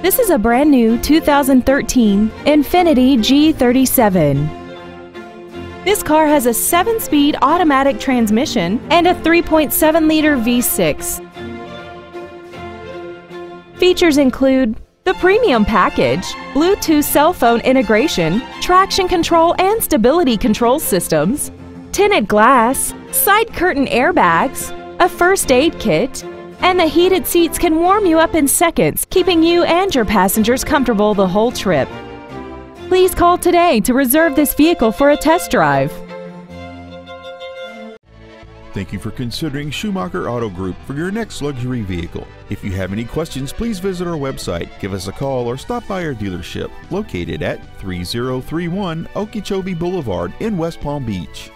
This is a brand new 2013 Infiniti G37. This car has a 7-speed automatic transmission and a 3.7-liter V6. Features include the premium package, Bluetooth cell phone integration, traction control and stability control systems, tinted glass, side curtain airbags, a first aid kit, and the heated seats can warm you up in seconds, keeping you and your passengers comfortable the whole trip. Please call today to reserve this vehicle for a test drive. Thank you for considering Schumacher Auto Group for your next luxury vehicle. If you have any questions, please visit our website, give us a call, or stop by our dealership located at 3031 Okeechobee Boulevard in West Palm Beach.